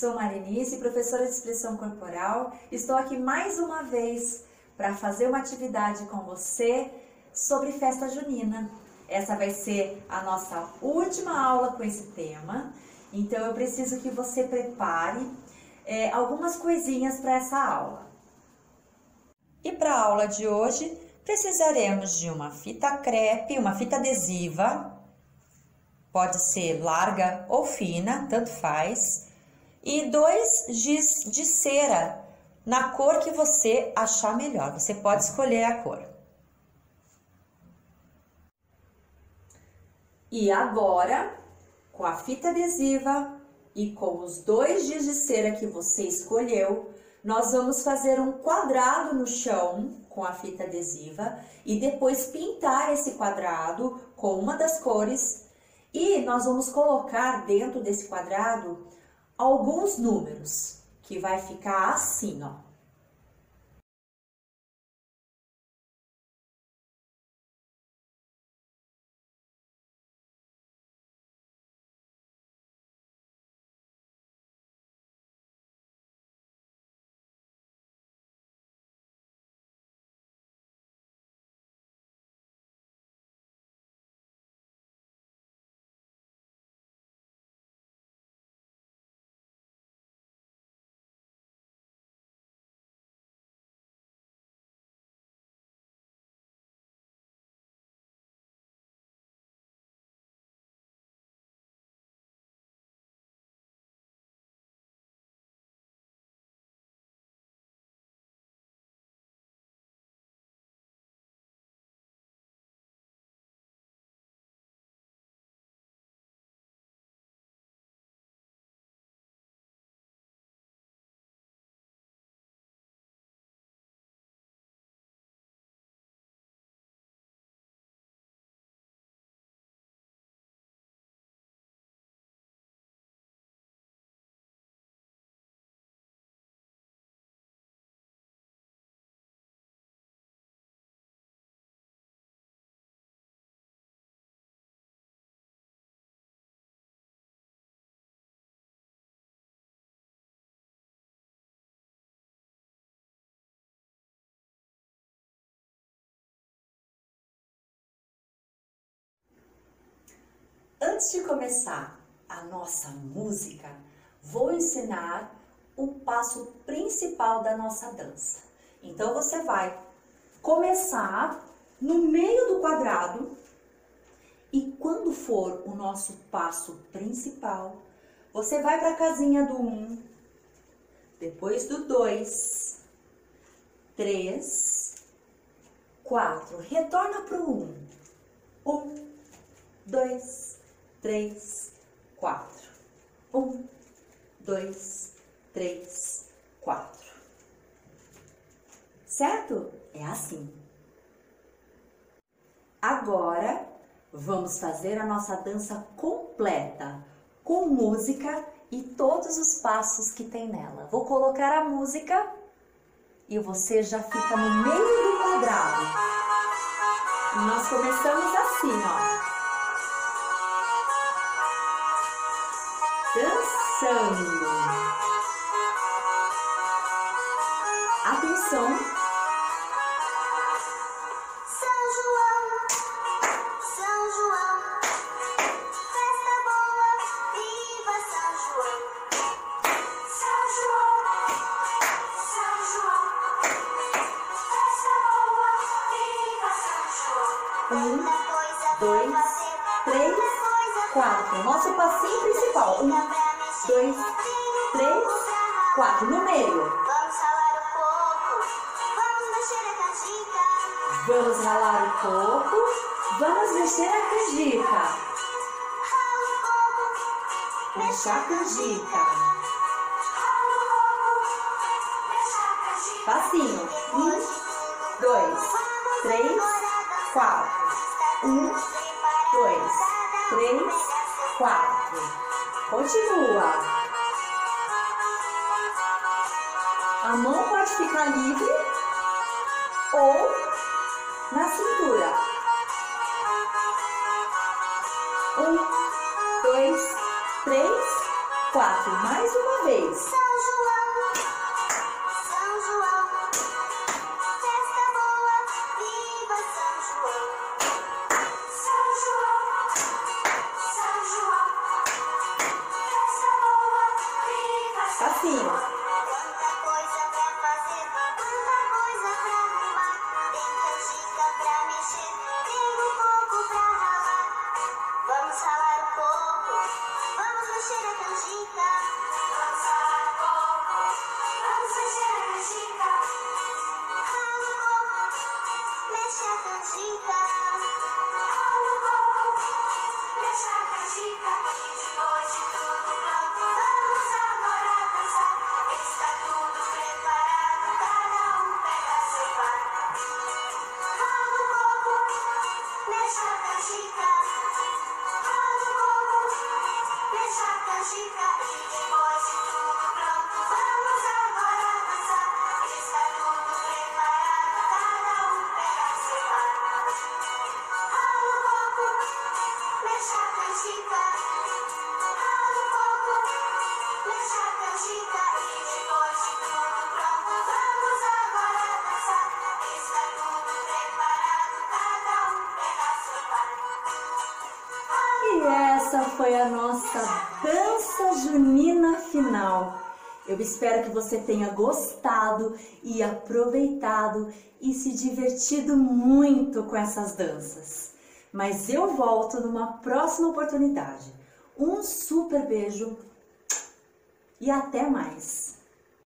Sou Marinice, professora de expressão corporal. Estou aqui mais uma vez para fazer uma atividade com você sobre festa junina. Essa vai ser a nossa última aula com esse tema, então eu preciso que você prepare é, algumas coisinhas para essa aula. E para a aula de hoje, precisaremos de uma fita crepe, uma fita adesiva, pode ser larga ou fina, tanto faz, e dois giz de cera na cor que você achar melhor. Você pode escolher a cor. E agora, com a fita adesiva e com os dois giz de cera que você escolheu, nós vamos fazer um quadrado no chão com a fita adesiva e depois pintar esse quadrado com uma das cores e nós vamos colocar dentro desse quadrado alguns números, que vai ficar assim, ó. Antes de começar a nossa música, vou ensinar o passo principal da nossa dança. Então você vai começar no meio do quadrado e quando for o nosso passo principal, você vai para a casinha do 1, um, depois do 2, 3, 4, retorna para o 1. 1, 2, três, quatro. Um, dois, três, quatro. Certo? É assim. Agora vamos fazer a nossa dança completa, com música e todos os passos que tem nela. Vou colocar a música e você já fica no meio do quadrado. Nós começamos assim, ó. Atenção. São João, São João, festa boa, viva São João. São João, São João, festa boa, viva São João. Um, dois, três, quatro. Nosso passinho principal. Um, dois, três, quatro. No meio. Vamos ralar o coco, vamos mexer a canjica. Vamos ralar o coco. Vamos mexer a canjica. Rala o coco, Mexer a canjica. Passinho. Um, dois, três, quatro. Um, dois, três, quatro. Continua. A mão pode ficar livre ou Bye. she got me. essa foi a nossa dança junina final. Eu espero que você tenha gostado e aproveitado e se divertido muito com essas danças. Mas eu volto numa próxima oportunidade. Um super beijo e até mais!